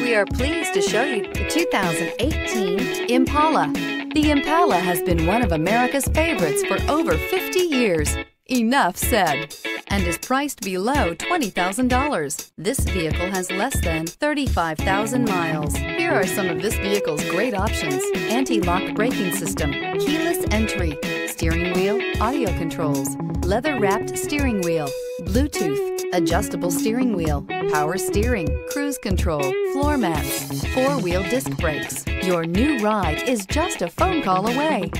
We are pleased to show you the 2018 Impala. The Impala has been one of America's favorites for over 50 years. Enough said and is priced below $20,000. This vehicle has less than 35,000 miles. Here are some of this vehicle's great options. Anti-lock braking system, keyless entry, steering wheel, audio controls, leather-wrapped steering wheel, Bluetooth, adjustable steering wheel, power steering, cruise control, floor mats, four-wheel disc brakes. Your new ride is just a phone call away.